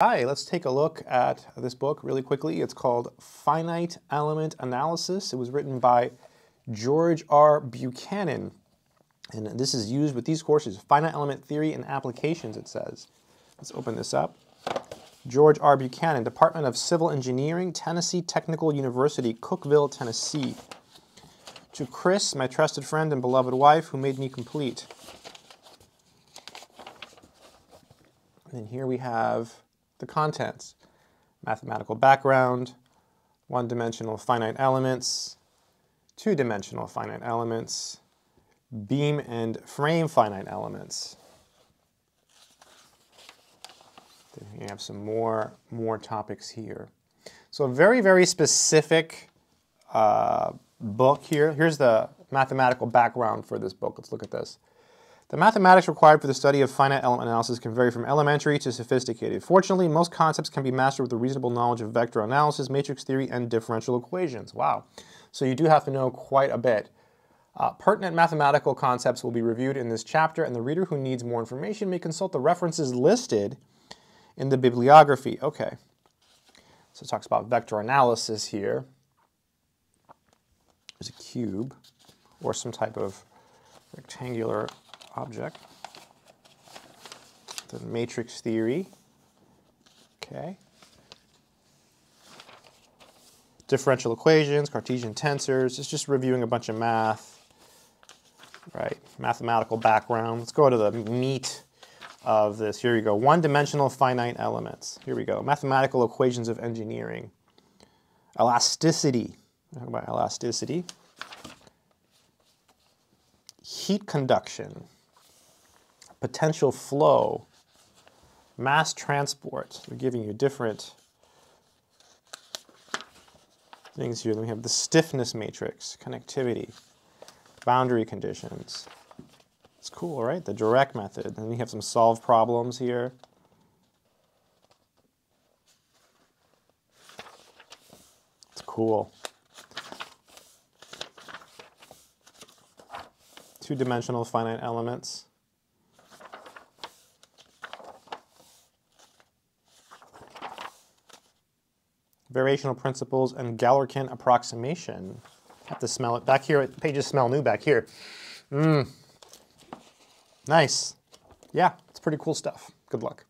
Hi, let's take a look at this book really quickly. It's called Finite Element Analysis. It was written by George R. Buchanan. And this is used with these courses, Finite Element Theory and Applications, it says. Let's open this up. George R. Buchanan, Department of Civil Engineering, Tennessee Technical University, Cookeville, Tennessee. To Chris, my trusted friend and beloved wife, who made me complete. And here we have the contents. Mathematical background, one-dimensional finite elements, two-dimensional finite elements, beam and frame finite elements. Then we have some more, more topics here. So a very, very specific uh, book here. Here's the mathematical background for this book. Let's look at this. The mathematics required for the study of finite element analysis can vary from elementary to sophisticated. Fortunately, most concepts can be mastered with a reasonable knowledge of vector analysis, matrix theory, and differential equations. Wow. So you do have to know quite a bit. Uh, pertinent mathematical concepts will be reviewed in this chapter, and the reader who needs more information may consult the references listed in the bibliography. Okay. So it talks about vector analysis here. There's a cube or some type of rectangular object. The matrix theory. Okay. Differential equations, Cartesian tensors. It's just reviewing a bunch of math. Right, mathematical background. Let's go to the meat of this. Here we go. One-dimensional finite elements. Here we go. Mathematical equations of engineering. Elasticity. Talk about elasticity. Heat conduction potential flow, mass transport. We're giving you different things here. Then we have the stiffness matrix, connectivity, boundary conditions. It's cool, right? The direct method. Then we have some solved problems here. It's cool. Two-dimensional finite elements. Variational principles, and Galerkin approximation. Have to smell it. Back here, pages smell new back here. Mmm. Nice. Yeah, it's pretty cool stuff. Good luck.